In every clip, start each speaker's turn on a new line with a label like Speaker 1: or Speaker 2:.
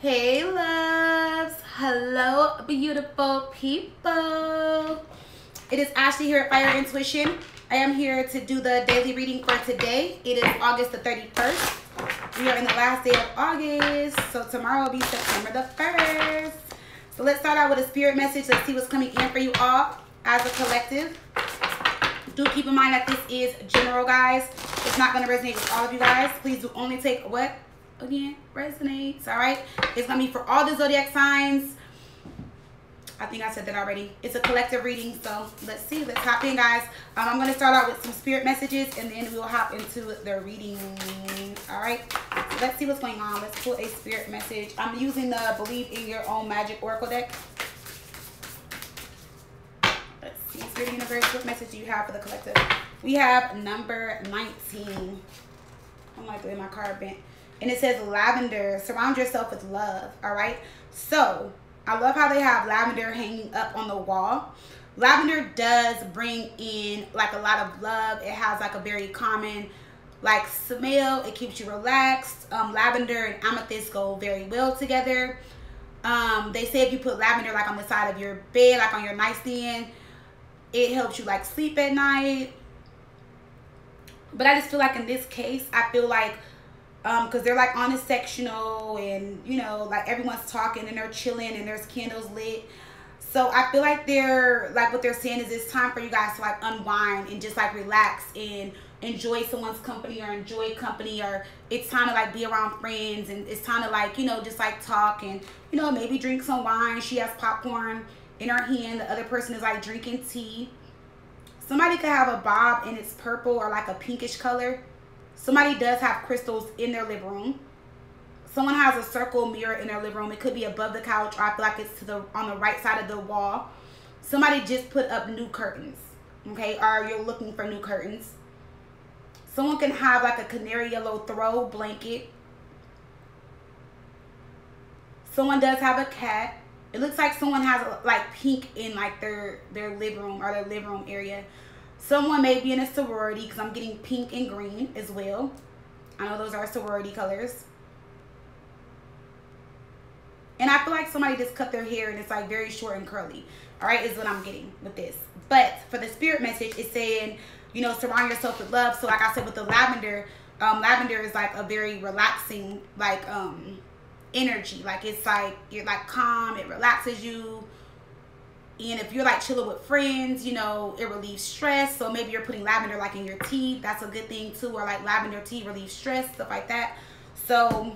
Speaker 1: Hey loves, hello beautiful people. It is Ashley here at Fire Intuition. I am here to do the daily reading for today. It is August the 31st. We are in the last day of August, so tomorrow will be September the 1st. So let's start out with a spirit message. Let's see what's coming in for you all as a collective. Do keep in mind that this is general, guys. It's not going to resonate with all of you guys. Please do only take what again resonates all right it's gonna be for all the zodiac signs I think I said that already. It's a collective reading, so let's see. Let's hop in, guys. Um, I'm going to start out with some spirit messages, and then we'll hop into the reading. All right? So let's see what's going on. Let's pull a spirit message. I'm using the Believe in Your Own Magic Oracle deck. Let's see. Spirit Universe, what message do you have for the collective? We have number 19. I'm like my card bent and it says lavender. Surround yourself with love all right? So i love how they have lavender hanging up on the wall. Lavender does bring in like a lot of love. It has like a very common like smell. It keeps you relaxed. Um, lavender and amethyst go very well together. Um, they say if you put lavender like on the side of your bed like on your nightstand it helps you like sleep at night. But i just feel like in this case i feel like um because they're like on a sectional and you know like everyone's talking and they're chilling and there's candles lit. So i feel like they're like what they're saying is it's time for you guys to like unwind and just like relax and enjoy someone's company or enjoy company or it's time to like be around friends and it's time to like you know just like talk and you know maybe drink some wine. She has popcorn in her hand. The other person is like drinking tea. Somebody could have a bob and it's purple or like a pinkish color Somebody does have crystals in their living room. Someone has a circle mirror in their living room. It could be above the couch or I feel like it's to the on the right side of the wall. Somebody just put up new curtains. Okay, or you're looking for new curtains. Someone can have like a canary yellow throw blanket. Someone does have a cat. It looks like someone has like pink in like their their living room or their living room area. Someone may be in a sorority because I'm getting pink and green as well. I know those are sorority colors. And I feel like somebody just cut their hair and it's like very short and curly. All right, is what I'm getting with this. But for the spirit message, it's saying, you know, surround yourself with love. So like I said, with the lavender, um, lavender is like a very relaxing, like, um, energy. Like it's like, you're like calm. It relaxes you and if you're like chilling with friends, you know, it relieves stress. So maybe you're putting lavender like in your tea. That's a good thing too. Or like lavender tea relieves stress, stuff like that. So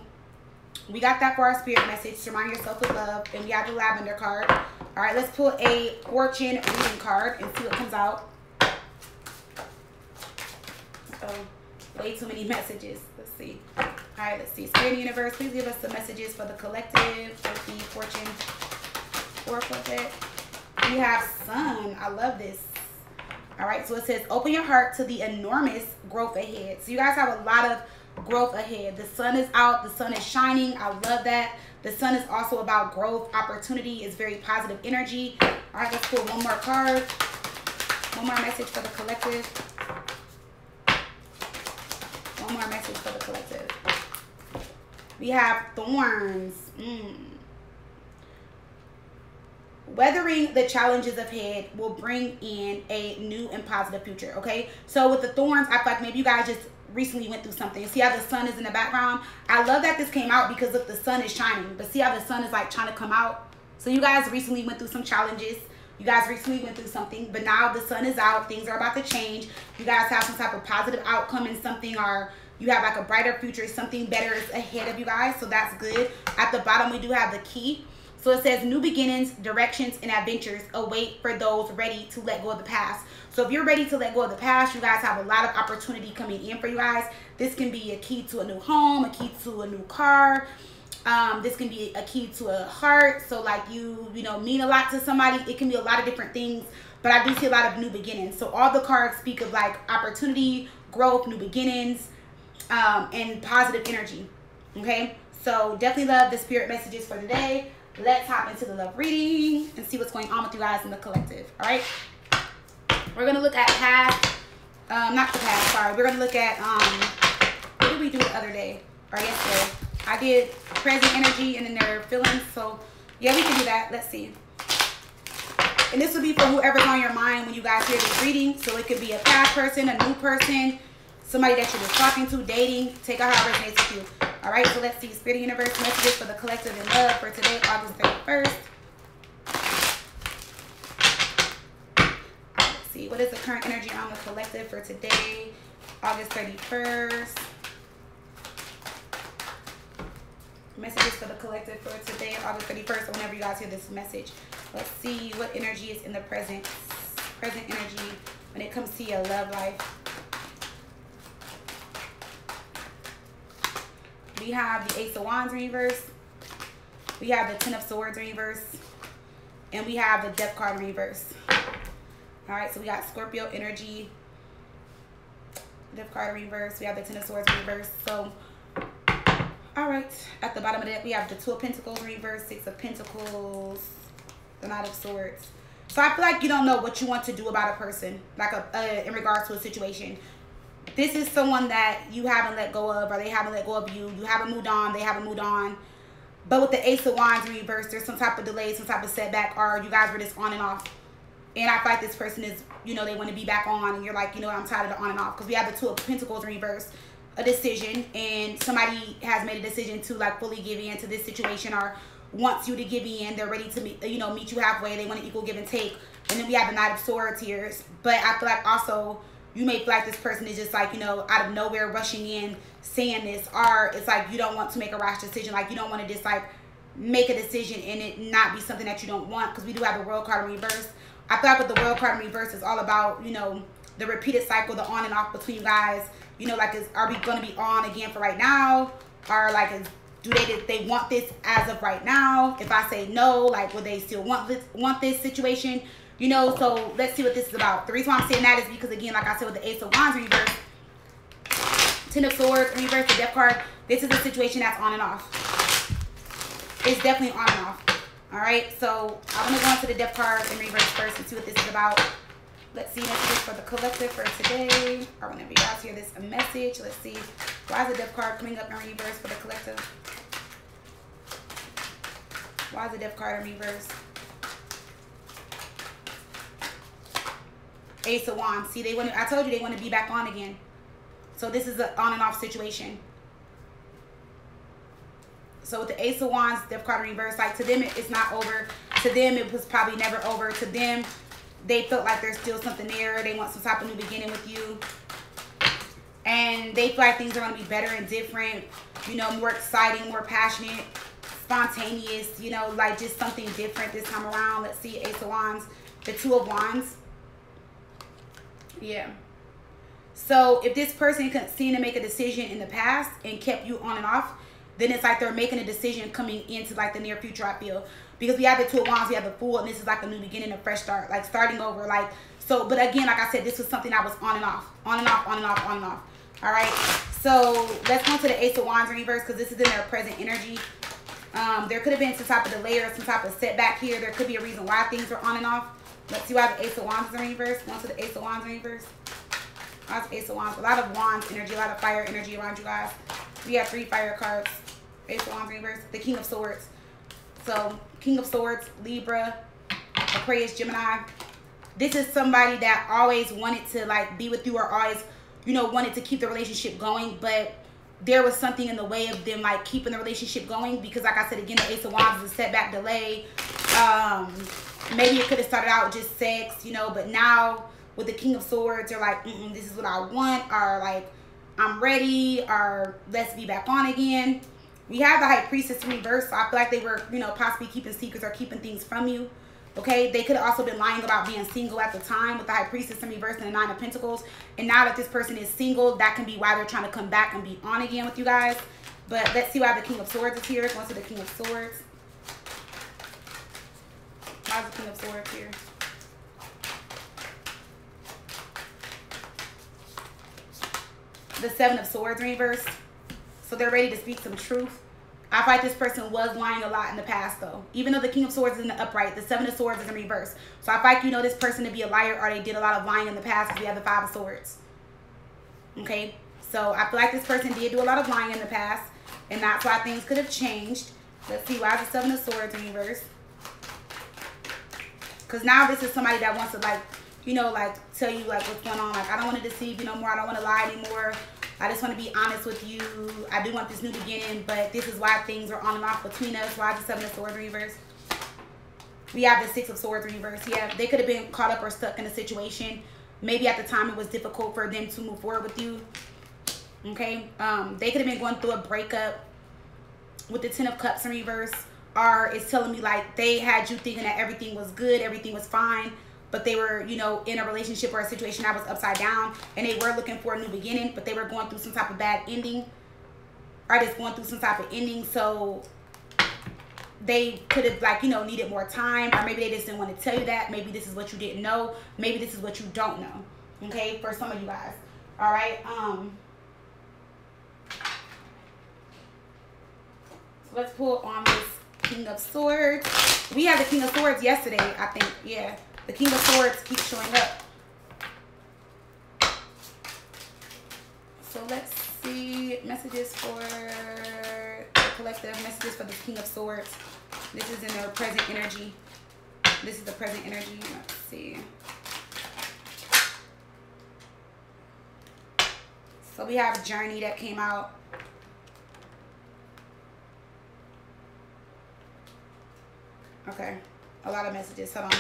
Speaker 1: we got that for our spirit message. Surround yourself with love. And we have the lavender card. All right, let's pull a fortune reading card and see what comes out. Oh, way too many messages. Let's see. All right, let's see. Spirit Universe, please give us the messages for the collective, for the fortune oracle deck. We have sun. I love this. All right, so it says, open your heart to the enormous growth ahead. So you guys have a lot of growth ahead. The sun is out. The sun is shining. I love that. The sun is also about growth, opportunity. It's very positive energy. All right, let's pull one more card. One more message for the collective. One more message for the collective. We have thorns. Mm weathering the challenges ahead will bring in a new and positive future okay? So with the thorns i feel like maybe you guys just recently went through something. See how the sun is in the background? I love that this came out because look the sun is shining but see how the sun is like trying to come out? So you guys recently went through some challenges. You guys recently went through something but now the sun is out. Things are about to change. You guys have some type of positive outcome in something or you have like a brighter future. Something better is ahead of you guys so that's good. At the bottom we do have the key so it says new beginnings, directions, and adventures await for those ready to let go of the past. So if you're ready to let go of the past, you guys have a lot of opportunity coming in for you guys. This can be a key to a new home, a key to a new car. Um, this can be a key to a heart. So like you, you know, mean a lot to somebody. It can be a lot of different things, but I do see a lot of new beginnings. So all the cards speak of like opportunity, growth, new beginnings, um, and positive energy. Okay. So definitely love the spirit messages for today let's hop into the love reading and see what's going on with you guys in the collective. All right. We're going to look at past, um, not the past, sorry. We're going to look at, um, what did we do the other day or yesterday? I did present energy and then their feelings. So yeah, we can do that. Let's see. And this will be for whoever's on your mind when you guys hear this reading. So it could be a past person, a new person, somebody that you're just talking to, dating. Take out how it resonates with you. All right, so let's see. Spirit Universe messages for the collective in love for today, August 31st. Let's see. What is the current energy on the collective for today, August 31st? Messages for the collective for today, August 31st, or whenever you guys hear this message. Let's see what energy is in the present, present energy when it comes to your love life. We have the Ace of Wands reverse. We have the Ten of Swords reverse. And we have the Death card reverse. All right, so we got Scorpio energy. Death card reverse. We have the Ten of Swords reverse. So all right, at the bottom of that, we have the Two of Pentacles reverse, Six of Pentacles, the Knight of Swords. So I feel like you don't know what you want to do about a person, like a, uh, in regards to a situation. This is someone that you haven't let go of, or they haven't let go of you. You haven't moved on, they haven't moved on. But with the Ace of Wands reversed, there's some type of delay, some type of setback, or you guys were just on and off. And I feel like this person is, you know, they want to be back on, and you're like, you know, I'm tired of the on and off. Because we have the Two of Pentacles reversed, a decision and somebody has made a decision to like fully give in to this situation or wants you to give in they're ready to meet you know meet you halfway they want an equal give and take and then we have the knight of swords here but i feel like also you may feel like this person is just like you know out of nowhere rushing in saying this or it's like you don't want to make a rash decision like you don't want to just like make a decision and it not be something that you don't want because we do have the world card in reverse i feel like with the world card in reverse is all about you know the repeated cycle the on and off between you guys you know, like, is are we going to be on again for right now? Or like, is, do they they want this as of right now? If I say no, like, will they still want this want this situation? You know, so let's see what this is about. The reason why I'm saying that is because again, like I said with the Ace of Wands reverse, Ten of Swords reverse, the Death card. This is a situation that's on and off. It's definitely on and off. All right, so I'm gonna go into the Death card in reverse first and see what this is about. Let's see messages for the collective for today. Or whenever you guys hear this a message. Let's see. Why is the death card coming up in reverse for the collective? Why is the death card in reverse? Ace of Wands. See, they want I told you they want to be back on again. So this is an on and off situation. So with the Ace of Wands, Death card in reverse, like to them, it's not over. To them, it was probably never over. To them, they felt like there's still something there. They want some type of new beginning with you. And they feel like things are going to be better and different, you know, more exciting, more passionate, spontaneous, you know, like just something different this time around. Let's see, Ace of Wands, the Two of Wands. Yeah. So if this person can seem to make a decision in the past and kept you on and off, then it's like they're making a decision coming into like the near future, I feel because we have the two of wands, we have the fool, and this is like a new beginning, a fresh start, like starting over. Like so, but again, like I said, this was something I was on and off, on and off, on and off, on and off. All right. So let's go to the Ace of Wands reverse because this is in their present energy. Um, there could have been some type of delay or some type of setback here. There could be a reason why things are on and off. Let's see why the Ace of Wands is in reverse. Go to the Ace of Wands reverse. Lots of Ace of Wands. A lot of Wands energy, a lot of fire energy around you guys. We have three fire cards. Ace of Wands reverse. The King of Swords. So King of Swords, Libra, Aquarius, Gemini. This is somebody that always wanted to like be with you or always, you know, wanted to keep the relationship going, but there was something in the way of them like keeping the relationship going because like I said again, the Ace of Wands is a setback delay. Um, maybe it could have started out just sex, you know, but now with the King of Swords, they're like, mm -mm, this is what I want, or like, I'm ready, or let's be back on again. We have the High Priestess in reverse, so I feel like they were, you know, possibly keeping secrets or keeping things from you. Okay, they could have also been lying about being single at the time with the High Priestess in reverse and the Nine of Pentacles. And now that this person is single, that can be why they're trying to come back and be on again with you guys. But let's see why the King of Swords is here. Going to the King of Swords. Here? The Seven of Swords in reverse. So they're ready to speak some truth. I fight this person was lying a lot in the past though. Even though the King of Swords is in the upright, the Seven of Swords is in reverse. So I fight you know this person to be a liar or they did a lot of lying in the past because we have the Five of Swords. Okay? So I feel like this person did do a lot of lying in the past. And that's why things could have changed. Let's see, why is the Seven of Swords in reverse? Because now this is somebody that wants to like, you know, like tell you like what's going on. Like, I don't want to deceive you no more. I don't want to lie anymore. I just want to be honest with you. I do want this new beginning, but this is why things are on and off between us. Why the Seven of Swords reverse? We have the Six of Swords reverse. Yeah, they could have been caught up or stuck in a situation. Maybe at the time it was difficult for them to move forward with you. Okay, um, they could have been going through a breakup with the Ten of Cups in reverse. Or it's telling me like they had you thinking that everything was good, everything was fine, but they were, you know, in a relationship or a situation that was upside down and they were looking for a new beginning, but they were going through some type of bad ending or just going through some type of ending. So they could have like, you know, needed more time or maybe they just didn't want to tell you that. Maybe this is what you didn't know. Maybe this is what you don't know. Okay, for some of you guys. All right. Um, so let's pull on this King of Swords. We had the King of Swords yesterday, I think. Yeah. The King of Swords keeps showing up. So let's see messages for the collective, messages for the King of Swords. This is in their present energy. This is the present energy. Let's see. So we have Journey that came out. Okay. A lot of messages. Hold on.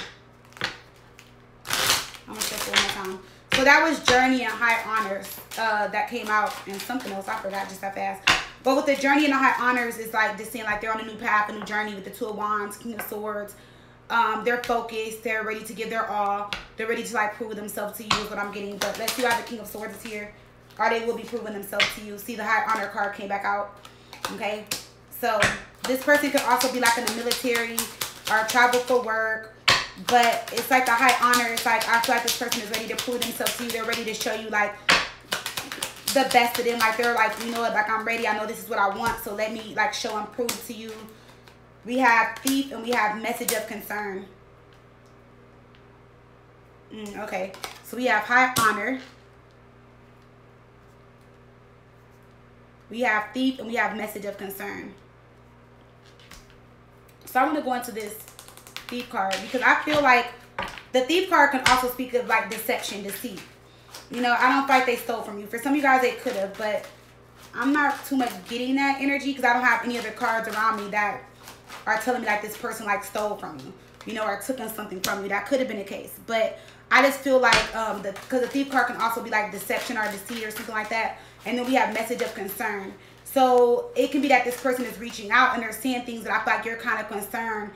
Speaker 1: I'm gonna check it one more time. So that was Journey and High Honors uh, that came out and something else. I forgot just that fast. But with the Journey and the High Honors, it's like just seeing like they're on a new path, a new journey with the Two of Wands, King of Swords. Um, they're focused. They're ready to give their all. They're ready to like prove themselves to you is what I'm getting. But let's see how the King of Swords is here. Or they will be proving themselves to you. See the High Honor card came back out. Okay. So this person could also be like in the military or travel for work but it's like the high honor. It's like I feel like this person is ready to prove themselves to you. They're ready to show you like the best of them. Like they're like, you know what, like I'm ready. I know this is what I want. So let me like show and prove to you. We have thief and we have message of concern. Mm, okay. So we have high honor. We have thief and we have message of concern. So I want to go into this thief card because I feel like the thief card can also speak of like deception, deceit. You know, I don't fight they stole from you. For some of you guys, they could have, but I'm not too much getting that energy because I don't have any other cards around me that are telling me like this person like stole from you, you know, or took something from you. That could have been the case, but I just feel like um the because the thief card can also be like deception or deceit or something like that. And then we have message of concern. So it can be that this person is reaching out and they're seeing things that I feel like you're kind of concerned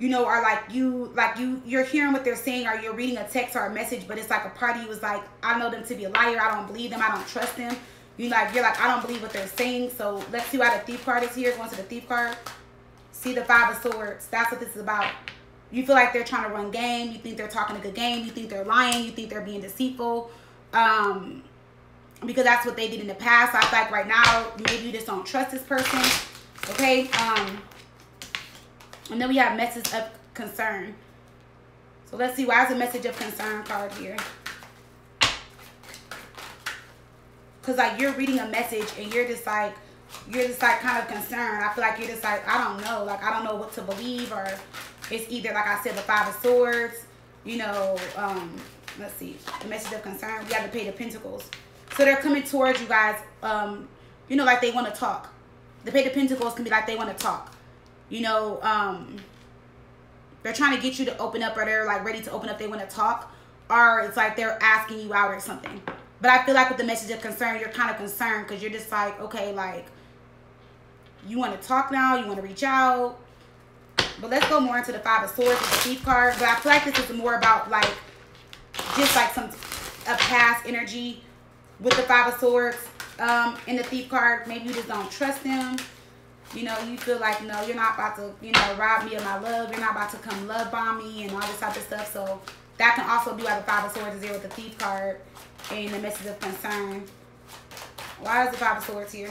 Speaker 1: you know, are like you, like you, you're hearing what they're saying, or you're reading a text or a message, but it's like a part of you is like, I know them to be a liar. I don't believe them. I don't trust them. You like, you're like, I don't believe what they're saying. So let's see why the thief card is here. Going to the thief card. See the five of swords. That's what this is about. You feel like they're trying to run game. You think they're talking a good game. You think they're lying. You think they're being deceitful. Um, because that's what they did in the past. I feel like right now, maybe you just don't trust this person. Okay. Um, and then we have message of concern. So let's see, why is the message of concern card here? Because like you're reading a message and you're just like, you're just like kind of concerned. I feel like you're just like, I don't know. Like, I don't know what to believe or it's either, like I said, the five of swords, you know, um, let's see, the message of concern. We have the page of pentacles. So they're coming towards you guys, um, you know, like they want to talk. The page of pentacles can be like they want to talk you know, um, they're trying to get you to open up or they're like ready to open up, they want to talk, or it's like they're asking you out or something. But I feel like with the message of concern, you're kind of concerned because you're just like, okay, like, you want to talk now, you want to reach out. But let's go more into the Five of Swords with the Thief card. But I feel like this is more about like, just like some, a past energy with the Five of Swords um, in the Thief card. Maybe you just don't trust them you know, you feel like, no, you're not about to, you know, rob me of my love. You're not about to come love bomb me and all this type of stuff. So that can also be why the Five of Swords is here with the Thief card and the message of concern. Why is the Five of Swords here?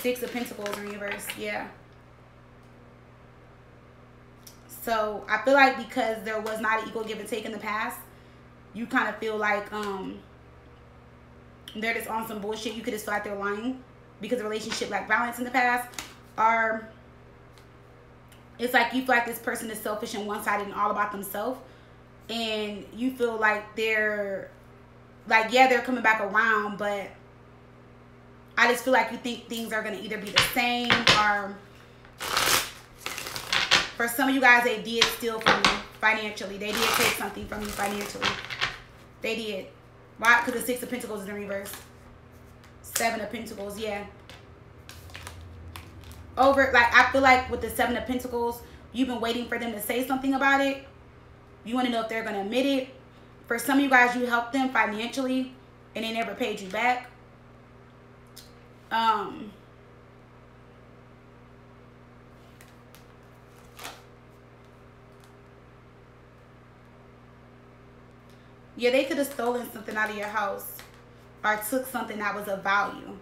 Speaker 1: Six of Pentacles in reverse. Yeah. So I feel like because there was not an equal give and take in the past, you kind of feel like um they're just on some bullshit. You could just feel like they're lying because the relationship lacked balance in the past, are it's like you feel like this person is selfish and one-sided and all about themselves. And you feel like they're like yeah they're coming back around but i just feel like you think things are going to either be the same or for some of you guys they did steal from you financially. They did take something from you financially. They did why because the six of pentacles is in reverse seven of pentacles yeah over like I feel like with the seven of pentacles, you've been waiting for them to say something about it. You want to know if they're going to admit it. For some of you guys, you helped them financially and they never paid you back. Um Yeah, they could have stolen something out of your house or took something that was of value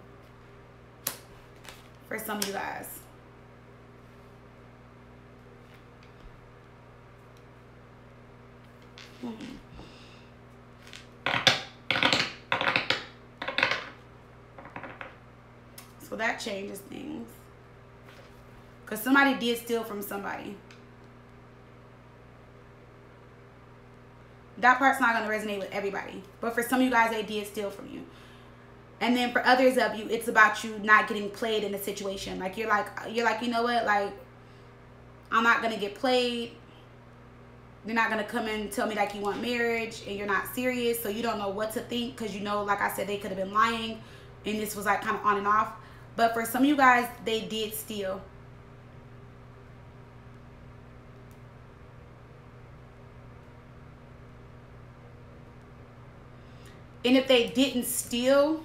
Speaker 1: for some of you guys. Hmm. So that changes things. Because somebody did steal from somebody. That part's not going to resonate with everybody. But for some of you guys, they did steal from you. And then for others of you, it's about you not getting played in a situation. Like you're like, you're like, you know what? Like, I'm not going to get played you're not gonna come and tell me like you want marriage and you're not serious so you don't know what to think because you know like i said they could have been lying and this was like kind of on and off but for some of you guys they did steal and if they didn't steal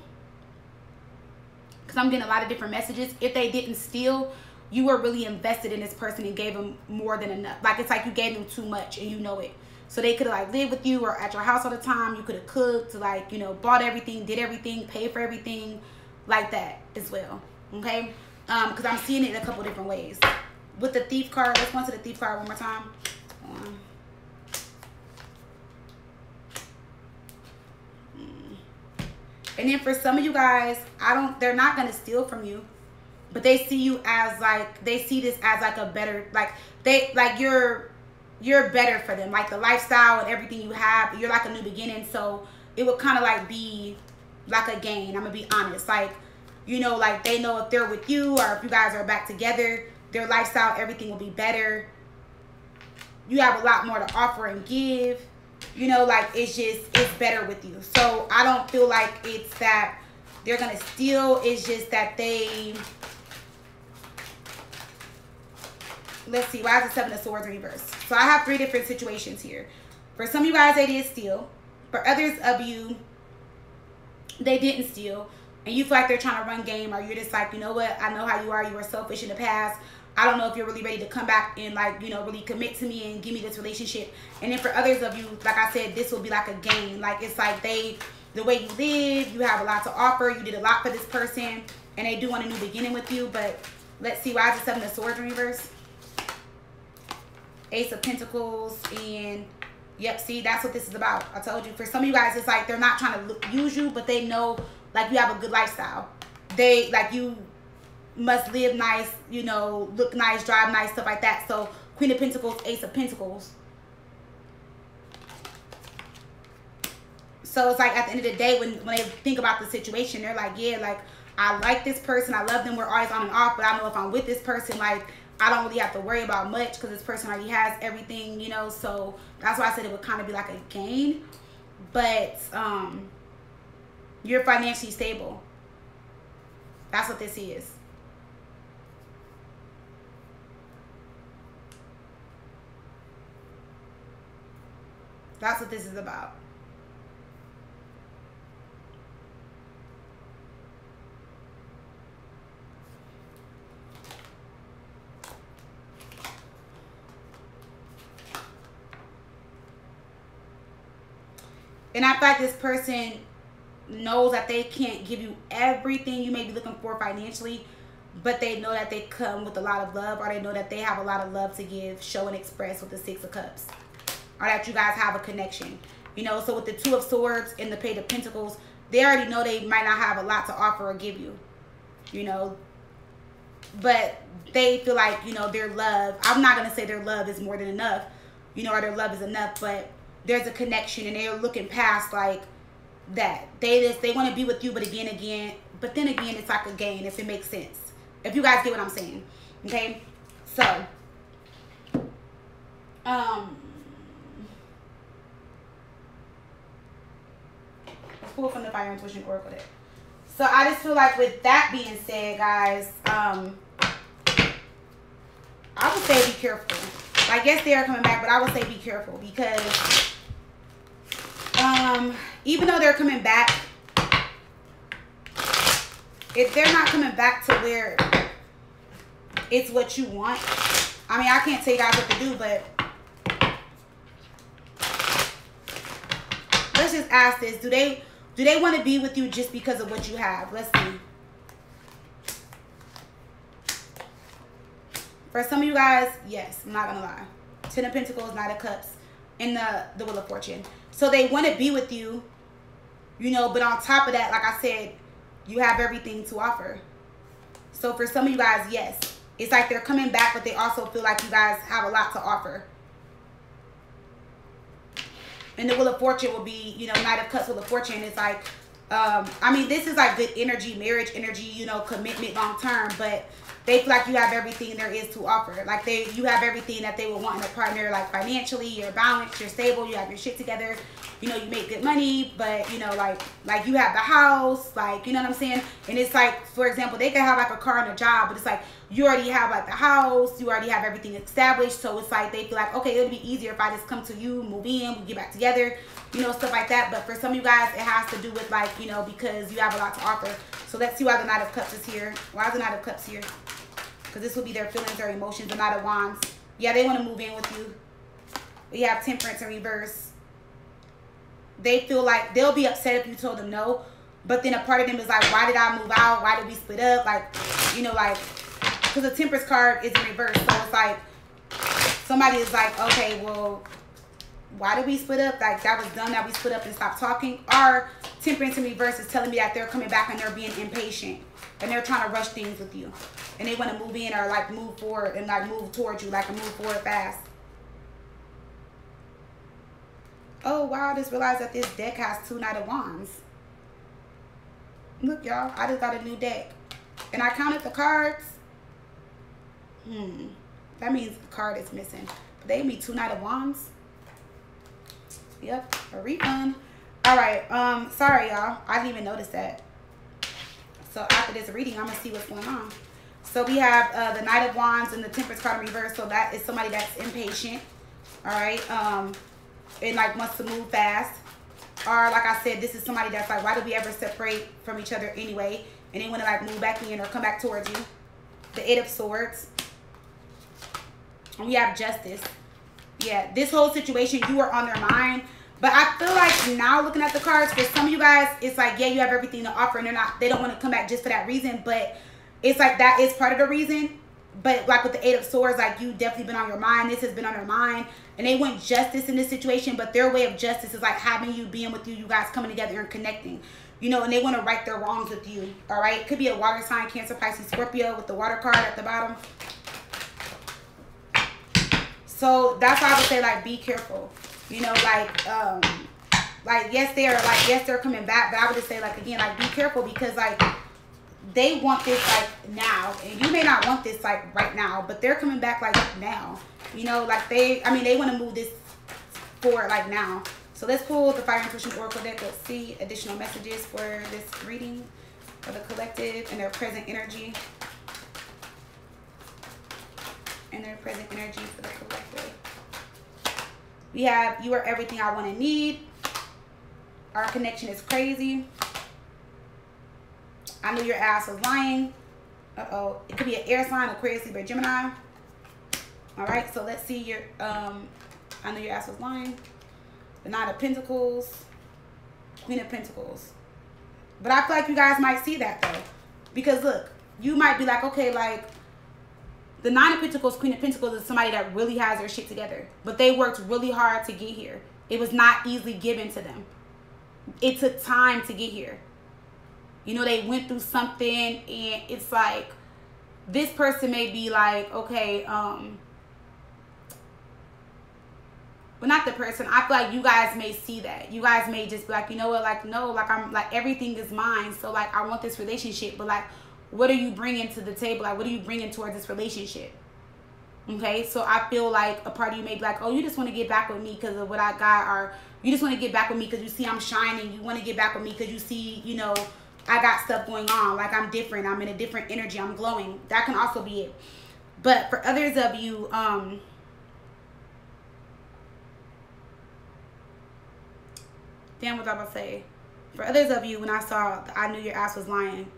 Speaker 1: because i'm getting a lot of different messages if they didn't steal you were really invested in this person and gave them more than enough. Like it's like you gave them too much and you know it. So they could have like lived with you or at your house all the time. You could have cooked, like, you know, bought everything, did everything, paid for everything like that as well. Okay? Um, because I'm seeing it in a couple different ways. With the thief card, let's go to the thief card one more time. Hmm. And then for some of you guys, I don't they're not gonna steal from you but they see you as like they see this as like a better like they like you're you're better for them. Like the lifestyle and everything you have you're like a new beginning. So it would kind of like be like a gain. I'm gonna be honest. Like you know like they know if they're with you or if you guys are back together their lifestyle everything will be better. You have a lot more to offer and give you know like it's just it's better with you so i don't feel like it's that they're gonna steal it's just that they let's see, why is the seven of swords reversed? So I have three different situations here. For some of you guys, they did steal. For others of you, they didn't steal. And you feel like they're trying to run game or you're just like, you know what, I know how you are. You were selfish in the past. I don't know if you're really ready to come back and like, you know, really commit to me and give me this relationship. And then for others of you, like I said, this will be like a game. Like it's like they, the way you live, you have a lot to offer. You did a lot for this person and they do want a new beginning with you. But let's see, why is the seven of swords in reverse? Ace of Pentacles, and yep, see, that's what this is about. I told you, for some of you guys, it's like they're not trying to use you, but they know, like, you have a good lifestyle. They, like, you must live nice, you know, look nice, drive nice, stuff like that. So, Queen of Pentacles, Ace of Pentacles. So, it's like, at the end of the day, when, when they think about the situation, they're like, yeah, like, I like this person, I love them, we're always on and off, but I know if I'm with this person, like, I don't really have to worry about much because this person already has everything, you know. So that's why I said it would kind of be like a gain. But um, you're financially stable. That's what this is. That's what this is about. And I like this person knows that they can't give you everything you may be looking for financially, but they know that they come with a lot of love or they know that they have a lot of love to give, show and express with the Six of Cups. Or that you guys have a connection. You know, so with the Two of Swords and the Page of Pentacles, they already know they might not have a lot to offer or give you. you know. But they feel like, you know, their love, I'm not going to say their love is more than enough, you know, or their love is enough, but there's a connection and they're looking past like that. They just, they want to be with you, but again, again, but then again, it's like a game if it makes sense. If you guys get what I'm saying. Okay? So, um, pull from the Fire Intuition Oracle deck. So I just feel like with that being said, guys, um, I would say be careful. I guess they are coming back, but I would say be careful because um, even though they're coming back, if they're not coming back to where it's what you want, I mean, I can't tell you guys what to do, but let's just ask this. Do they do they want to be with you just because of what you have? Let's see. For some of you guys, yes, I'm not gonna lie. Ten of Pentacles, Knight of Cups, and the the Wheel of Fortune. So they want to be with you, you know. But on top of that, like I said, you have everything to offer. So for some of you guys, yes, it's like they're coming back, but they also feel like you guys have a lot to offer. And the Wheel of Fortune will be, you know, Knight of Cups, Wheel of Fortune. It's like, um, I mean, this is like good energy, marriage energy, you know, commitment long term, but they feel like you have everything there is to offer. Like they, you have everything that they would want in a partner. Like financially, you're balanced, you're stable, you have your shit together. You know, you make good money, but you know, like, like you have the house, like, you know what I'm saying? And it's like, for example, they can have like a car and a job, but it's like you already have like the house, you already have everything established. So it's like they feel like, okay, it'll be easier if I just come to you, move in, we get back together, you know, stuff like that. But for some of you guys, it has to do with like, you know, because you have a lot to offer. So let's see why the Knight of Cups is here. Why is the Knight of Cups here? because this will be their feelings or emotions. The Knight of Wands. Yeah, they want to move in with you. We have Temperance in reverse. They feel like they'll be upset if you told them no. But then a part of them is like, why did I move out? Why did we split up? Like, you know, like, because the Temperance card is in reverse. So it's like, somebody is like, okay, well, why did we split up? Like, that was dumb that we split up and stopped talking. Or Temperance in reverse is telling me that they're coming back and they're being impatient. And they're trying to rush things with you and they want to move in or like move forward and like move towards you, like move forward fast. Oh wow, I just realized that this deck has two Knight of Wands. Look y'all, I just got a new deck. And I counted the cards. Hmm. That means the card is missing. But they me two Knight of Wands. Yep, a refund. All right, um, sorry y'all. I didn't even notice that. So after this reading, I'm gonna see what's going on. So we have uh, the Knight of Wands and the Temperance card in reverse. So that is somebody that's impatient. All right. Um, and like wants to move fast. Or like I said, this is somebody that's like, why do we ever separate from each other anyway? And they want to like move back in or come back towards you. The Eight of Swords. We have Justice. Yeah, this whole situation, you are on their mind. But I feel like now looking at the cards, for some of you guys, it's like, yeah, you have everything to offer. And they're not, they don't want to come back just for that reason. But it's like that is part of the reason. But like with the Eight of Swords, like you definitely been on your mind. This has been on their mind. And they want justice in this situation, but their way of justice is like having you being with you, you guys coming together and connecting. You know, and they want to right their wrongs with you. All right. It could be a water sign, Cancer, Pisces, Scorpio with the water card at the bottom. So that's why I would say like be careful. You know, like um like yes they're like yes they're coming back, but I would just say like again, like be careful because like they want this like now. And you may not want this like right now but they're coming back like now. You know like they i mean they want to move this forward like now. So let's pull the fire intuition oracle deck let's see additional messages for this reading for the collective and their present energy and their present energy for the collective we have you are everything i want to need our connection is crazy I knew your ass was lying. Uh-oh. It could be an air sign, Aquarius, Libra, Gemini. All right, so let's see your, um, I knew your ass was lying. The Nine of Pentacles, Queen of Pentacles. But I feel like you guys might see that, though. Because, look, you might be like, okay, like, the Nine of Pentacles, Queen of Pentacles is somebody that really has their shit together. But they worked really hard to get here. It was not easily given to them. It took time to get here. You know, they went through something and it's like this person may be like, okay, um, but not the person. I feel like you guys may see that. You guys may just be like, you know what, like, no, like, I'm like, everything is mine. So, like, I want this relationship. But, like, what are you bringing to the table? Like, what are you bringing towards this relationship? Okay, so I feel like a part of you may be like, oh, you just want to get back with me because of what I got, or you just want to get back with me because you see I'm shining. You want to get back with me because you see, you know, I got stuff going on. Like I'm different. I'm in a different energy. I'm glowing. That can also be it. But for others of you, um, damn, what I about to say? For others of you, when I saw, I knew your ass was lying.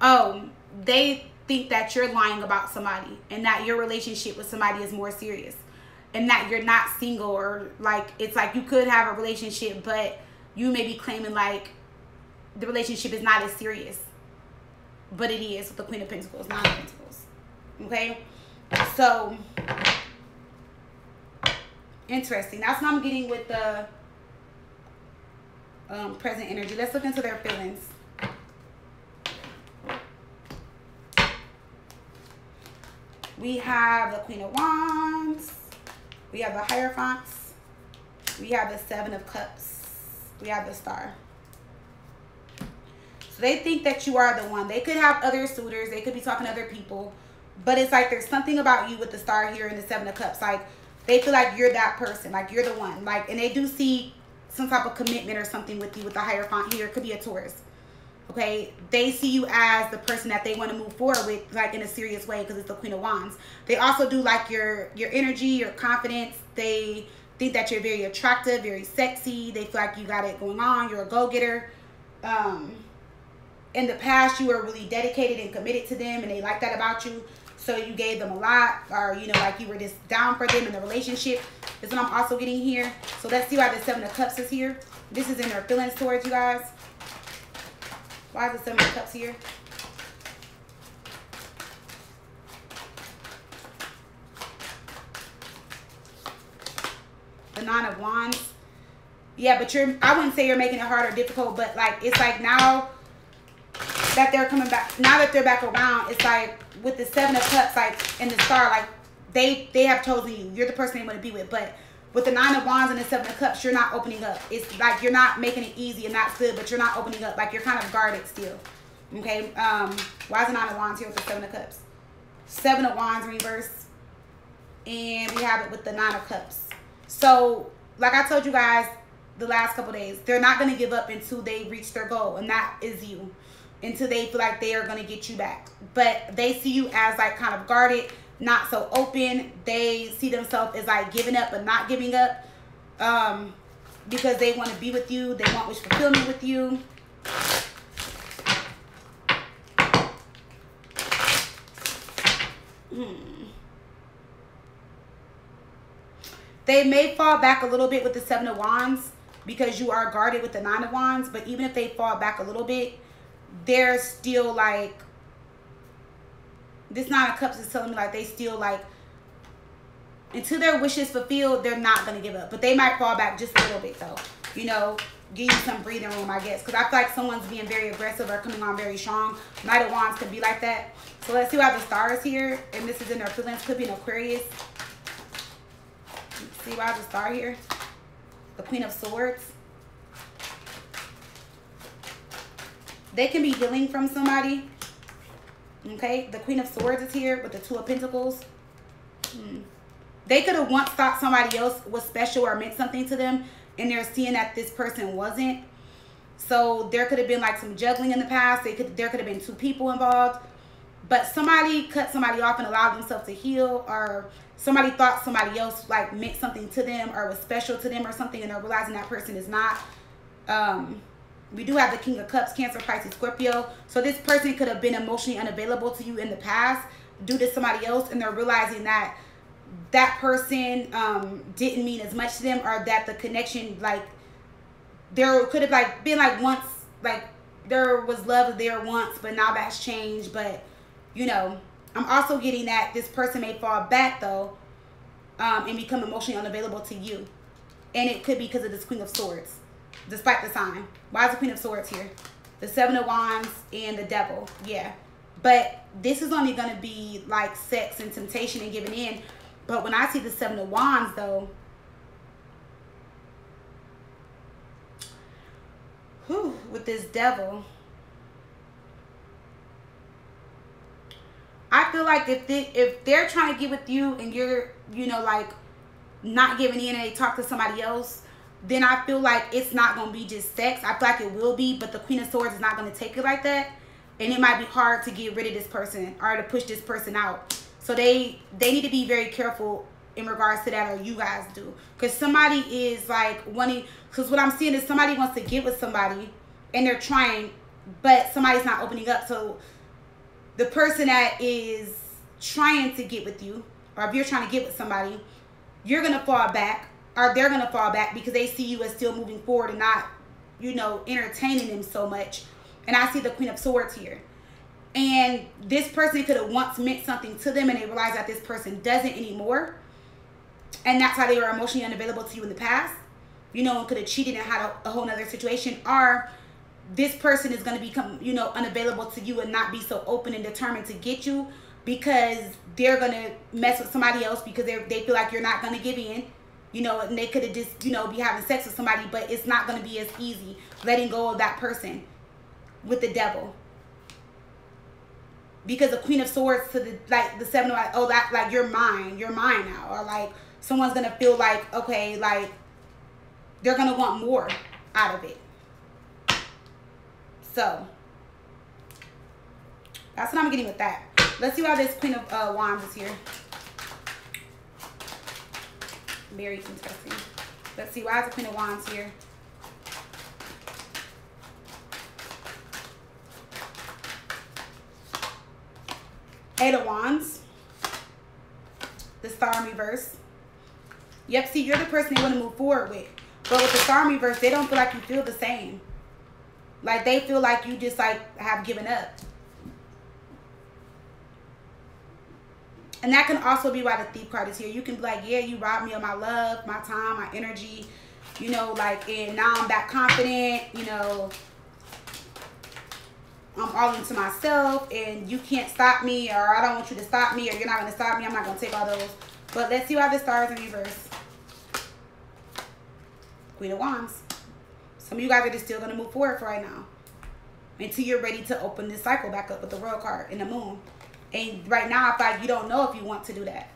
Speaker 1: Oh, they think that you're lying about somebody and that your relationship with somebody is more serious and that you're not single or like it's like you could have a relationship but you may be claiming like the relationship is not as serious. But it is with the queen of pentacles of pentacles. Okay? So interesting. That's what i'm getting with the um, present energy. Let's look into their feelings We have the Queen of Wands. We have the Hierophants. We have the Seven of Cups. We have the Star. So they think that you are the one. They could have other suitors. They could be talking to other people. But it's like there's something about you with the Star here and the Seven of Cups. Like they feel like you're that person. Like you're the one. Like and they do see some type of commitment or something with you with the Hierophant here. It could be a Taurus okay they see you as the person that they want to move forward with like in a serious way because it's the queen of wands. They also do like your your energy your confidence. They think that you're very attractive very sexy. They feel like you got it going on you're a go-getter. Um in the past you were really dedicated and committed to them and they like that about you. So you gave them a lot or you know like you were just down for them in the relationship is what i'm also getting here. So let's see why the seven of cups is here. This is in their feelings towards you guys why is the Seven of Cups here? The Nine of Wands. Yeah, but you're, I wouldn't say you're making it hard or difficult, but like, it's like now that they're coming back, now that they're back around, it's like with the Seven of Cups, like, and the star, like, they, they have chosen you. You're the person they want to be with, but with the nine of wands and the seven of cups, you're not opening up. It's like you're not making it easy and that's good, but you're not opening up. Like you're kind of guarded still. Okay. Um, why is the nine of wands here with the seven of cups? Seven of wands reverse. And we have it with the nine of cups. So, like I told you guys the last couple days, they're not going to give up until they reach their goal. And that is you. Until they feel like they are going to get you back. But they see you as like kind of guarded not so open. They see themselves as like giving up but not giving up. Um, because they want to be with you. They want wish fulfillment with you. Hmm. They may fall back a little bit with the Seven of Wands because you are guarded with the Nine of Wands. But even if they fall back a little bit, they're still like this nine of cups is telling me like they still like until their wishes fulfilled, they're not gonna give up. But they might fall back just a little bit though. You know, give you some breathing room, I guess. Because I feel like someone's being very aggressive or coming on very strong. Knight of Wands could be like that. So let's see why the stars here. And this is in their feelings. Could be an Aquarius. See why the star here. The Queen of Swords. They can be healing from somebody. Okay, the Queen of Swords is here with the Two of Pentacles. Hmm. They could have once thought somebody else was special or meant something to them, and they're seeing that this person wasn't. So there could have been like some juggling in the past. They could there could have been two people involved, but somebody cut somebody off and allowed themselves to heal, or somebody thought somebody else like meant something to them or was special to them or something, and they're realizing that person is not. Um, we do have the King of Cups, Cancer, Pisces, Scorpio. So this person could have been emotionally unavailable to you in the past due to somebody else. And they're realizing that that person um, didn't mean as much to them or that the connection, like, there could have, like, been, like, once, like, there was love there once, but now that's changed. But, you know, I'm also getting that this person may fall back, though, um, and become emotionally unavailable to you. And it could be because of this Queen of Swords despite the sign. Why is the Queen of Swords here? the seven of wands and the devil yeah but this is only going to be like sex and temptation and giving in but when i see the seven of wands though whew, with this devil I feel like if they if they're trying to get with you and you're you know like not giving in and they talk to somebody else, then I feel like it's not gonna be just sex. I feel like it will be, but the Queen of Swords is not gonna take it like that, and it might be hard to get rid of this person or to push this person out. So they they need to be very careful in regards to that, or you guys do, because somebody is like wanting. Because what I'm seeing is somebody wants to get with somebody, and they're trying, but somebody's not opening up. So the person that is trying to get with you, or if you're trying to get with somebody, you're gonna fall back, or they're gonna fall back because they see you as still moving forward and not, you know, entertaining them so much. And I see the Queen of Swords here. And this person could have once meant something to them and they realize that this person doesn't anymore. And that's how they were emotionally unavailable to you in the past. You know, and could have cheated and had a, a whole other situation. Or this person is going to become, you know, unavailable to you and not be so open and determined to get you because they're going to mess with somebody else because they they feel like you're not going to give in. You know, and they could have just, you know, be having sex with somebody, but it's not going to be as easy letting go of that person with the devil. Because the Queen of Swords to the, like, the Seven of, oh, that, like, you're mine. You're mine now. Or, like, someone's going to feel like, okay, like, they're going to want more out of it. So that's what I'm getting with that. Let's see why this Queen of uh, Wands is here. Very interesting. Let's see why is the Queen of Wands here. Eight of Wands. The Star in Reverse. Yep, see, you're the person they want to move forward with. But with the Star in Reverse, they don't feel like you feel the same. Like they feel like you just like have given up. And that can also be why the thief card is here. You can be like, yeah, you robbed me of my love, my time, my energy, you know, like, and now I'm back confident, you know, I'm all into myself and you can't stop me or I don't want you to stop me or you're not going to stop me. I'm not going to take all those. But let's see why the stars in reverse. Queen of Wands. Some of you guys are just still going to move forward for right now. Until you're ready to open this cycle back up with the world card and the moon. And right now, I feel like you don't know if you want to do that.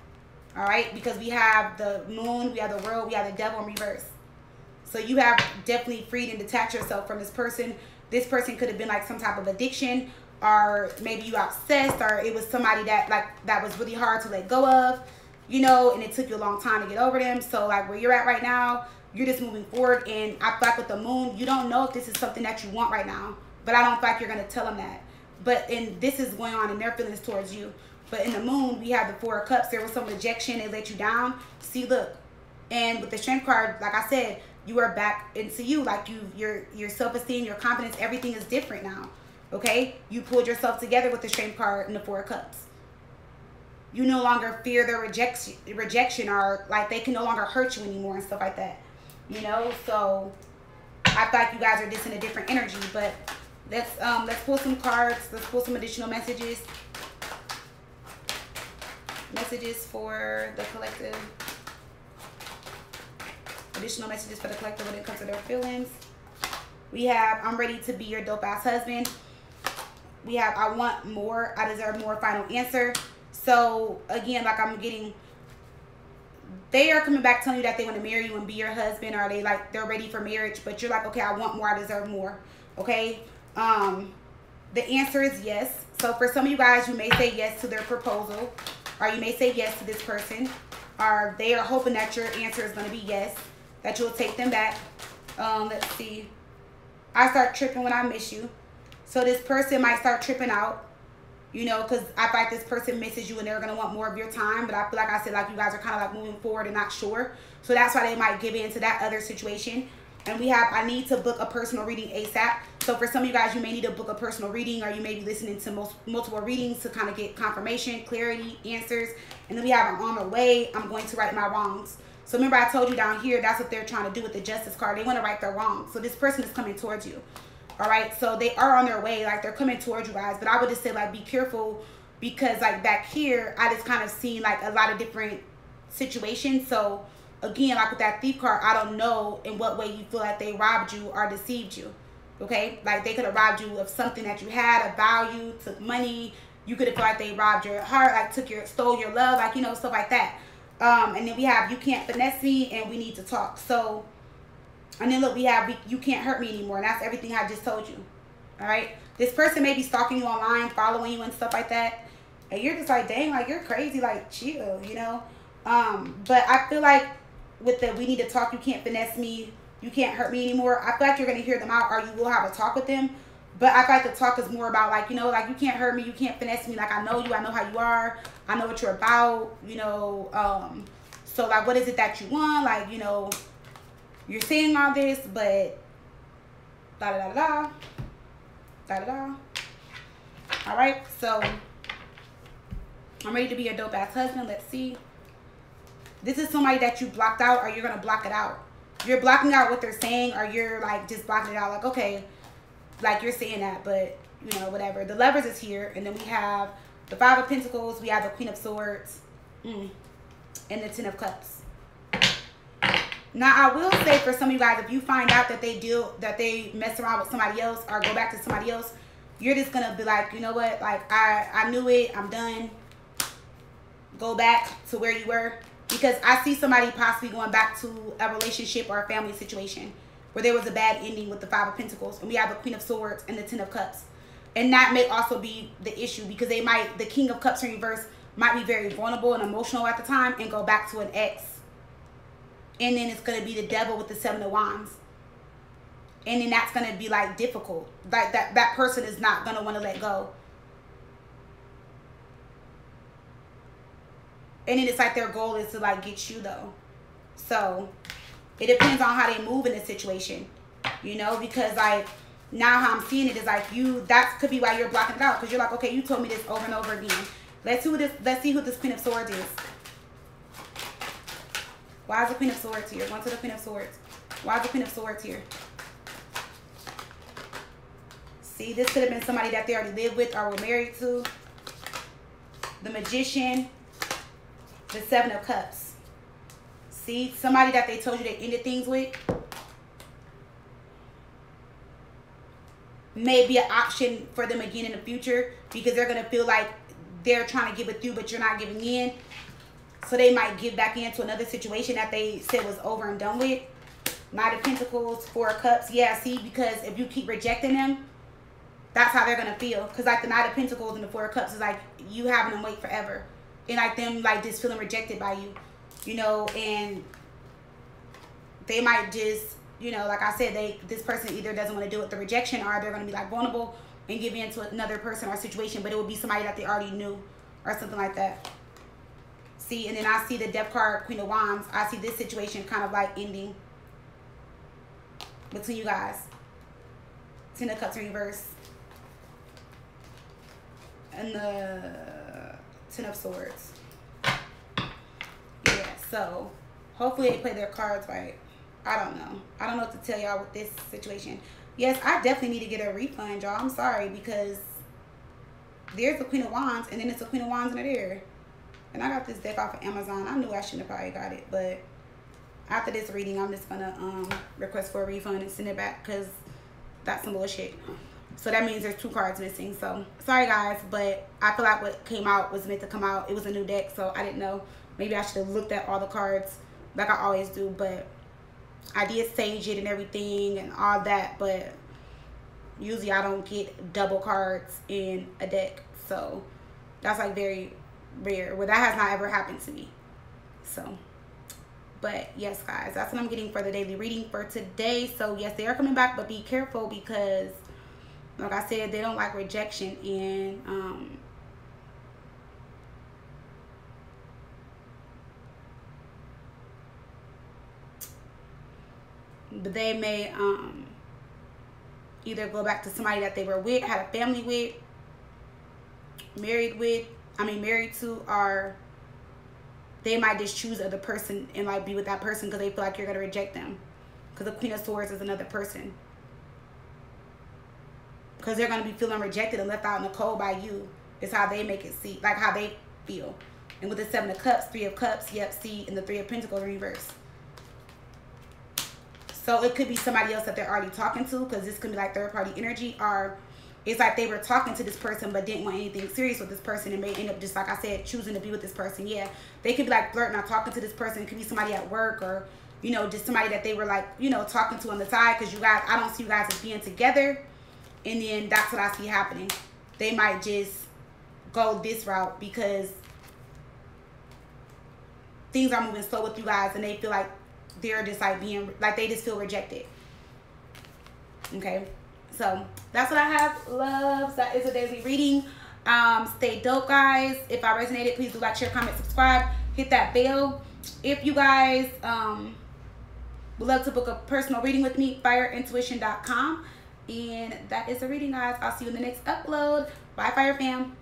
Speaker 1: All right? Because we have the moon, we have the world, we have the devil in reverse. So you have definitely freed and detached yourself from this person. This person could have been like some type of addiction or maybe you obsessed or it was somebody that like that was really hard to let go of, you know, and it took you a long time to get over them. So like where you're at right now, you're just moving forward. And I feel like with the moon, you don't know if this is something that you want right now. But I don't feel like you're to tell them that. But and this is going on in their feelings towards you. But in the moon, we have the four of cups. There was some rejection. They let you down. See, look. And with the strength card, like I said, you are back into you. Like you, your your self-esteem, your confidence, everything is different now. Okay? You pulled yourself together with the strength card and the four of cups. You no longer fear their rejection, rejection, or like they can no longer hurt you anymore and stuff like that you know so i thought you guys are just in a different energy but let's um let's pull some cards let's pull some additional messages. Messages for the collective. Additional messages for the collective when it comes to their feelings. We have i'm ready to be your dope ass husband. We have i want more i deserve more final answer. So again like i'm getting they are coming back telling you that they want to marry you and be your husband or they like they're ready for marriage but you're like okay i want more i deserve more okay um the answer is yes so for some of you guys you may say yes to their proposal or you may say yes to this person or they are hoping that your answer is going to be yes that you'll take them back um let's see i start tripping when i miss you so this person might start tripping out you know, because I feel like this person misses you and they're going to want more of your time. But I feel like I said, like you guys are kind of like moving forward and not sure. So that's why they might give in to that other situation. And we have, I need to book a personal reading ASAP. So for some of you guys, you may need to book a personal reading or you may be listening to most, multiple readings to kind of get confirmation, clarity, answers. And then we have, I'm on the way. I'm going to right my wrongs. So remember I told you down here, that's what they're trying to do with the justice card. They want to right their wrongs. So this person is coming towards you. All right, so they are on their way, like they're coming towards you guys. But I would just say like be careful because like back here, I just kind of seen like a lot of different situations. So again, like with that thief card, I don't know in what way you feel like they robbed you or deceived you. Okay, like they could have robbed you of something that you had, a value, took money. You could have felt like they robbed your heart, like took your, stole your love, like you know stuff like that. Um, and then we have you can't finesse me, and we need to talk. So, and then look, we have we, you can't hurt me anymore. And that's everything I just told you. All right, this person may be stalking you online, following you and stuff like that, and you're just like, dang, like you're crazy, like chill, you know. Um, but I feel like with the we need to talk, you can't finesse me, you can't hurt me anymore. I feel like you're gonna hear them out or you will have a talk with them. But I feel like the talk is more about like, you know, like you can't hurt me, you can't finesse me. Like I know you, I know how you are, I know what you're about, you know. Um, so like what is it that you want? Like, you know, you're saying all this, but da da da da da da da. Alright, so I'm ready to be a dope ass husband. Let's see. This is somebody that you blocked out or you're to block it out. You're blocking out what they're saying or you're like just blocking it out like, okay, like you're saying that, but you know, whatever. The lovers is here. And then we have the five of pentacles. We have the queen of swords mm, and the ten of cups. Now, I will say for some of you guys, if you find out that they deal, that they mess around with somebody else or go back to somebody else, you're just to be like, you know what? Like, I, I knew it. I'm done. Go back to where you were because I see somebody possibly going back to a relationship or a family situation where there was a bad ending with the Five of Pentacles. And we have the Queen of Swords and the Ten of Cups. And that may also be the issue because they might, the King of Cups in reverse might be very vulnerable and emotional at the time and go back to an ex. And then it's going to be the devil with the Seven of Wands. And then that's going to be like difficult. Like that, that person is not going to want to let go. And then it's like their goal is to like get you though. So it depends on how they move in the situation. You know, because like now how I'm seeing it is like you that could be why you're blocking it out. Because you're like, okay, you told me this over and over again. Let's see who this let's see who this Queen of Swords is. Why is the Queen of Swords here? One to the Queen of Swords. Why is the Queen of Swords here? See, this could have been somebody that they already lived with or were married to. The Magician the Seven of Cups. See, somebody that they told you they ended things with may be an option for them again in the future because they're going to feel like they're trying to give with you, but you're not giving in. So they might give back into another situation that they said was over and done with. Knight of Pentacles, Four of Cups. Yeah, see, because if you keep rejecting them, that's how they're going to feel. Because like the Knight of Pentacles and the Four of Cups is like you having them wait forever and like them like just feeling rejected by you, you know, and they might just, you know, like I said, they this person either doesn't want to deal with the rejection or they're gonna be like vulnerable and give in to another person or situation, but it would be somebody that they already knew or something like that. See, and then I see the Death card, Queen of Wands. I see this situation kind of like ending between you guys. Ten of Cups reverse. And the Ten of Swords. Yeah, so hopefully they play their cards right. I don't know. I don't know what to tell y'all with this situation. Yes, I definitely need to get a refund, y'all. I'm sorry because there's the Queen of Wands and then it's the Queen of Wands in there. And I got this deck off of Amazon. I knew I shouldn't have probably got it, but after this reading, I'm just gonna um request for a refund and send it back because that's some bullshit. So that means there's two cards missing. So sorry guys, but I feel like what came out was meant to come out. It was a new deck, so I didn't know. Maybe I should have looked at all the cards like I always do, but I did sage it and everything and all that, but usually I don't get double cards in a deck. So that's like very rare. Well, that has not ever happened to me. So, but yes, guys, that's what I'm getting for the daily reading for today. So yes, they are coming back, but be careful because like I said, they don't like rejection and um, but they may um, either go back to somebody that they were with, had a family with, married with, I mean married to, or they might just choose other person and like be with that person because they feel like you're going to reject them. Because the Queen of Swords is another person. Because they're going to be feeling rejected and left out in the cold by you. Is how they make it see, like how they feel. And with the Seven of Cups, Three of Cups, yep, see, and the Three of Pentacles reverse. So it could be somebody else that they're already talking to because this could be like third party energy or it's like they were talking to this person but didn't want anything serious with this person and may end up just like I said choosing to be with this person. Yeah, they could be like flirting or talking to this person. It could be somebody at work or you know just somebody that they were like you know talking to on the side because you guys I don't see you guys as being together. And then that's what I see happening. They might just go this route because things are moving slow with you guys and they feel like they're just like being like they just feel rejected. Okay. So that's what I have, loves. That is a daily reading. Um, stay dope, guys. If I resonated, please do like, share, comment, subscribe. Hit that bell. If you guys um, would love to book a personal reading with me, fireintuition.com. And that is the reading, guys. I'll see you in the next upload. Bye, Fire Fam.